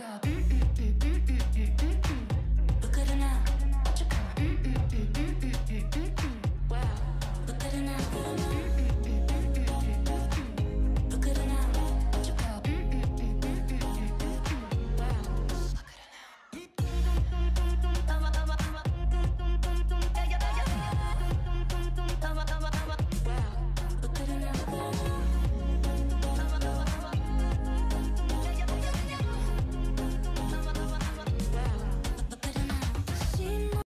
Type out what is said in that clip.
up.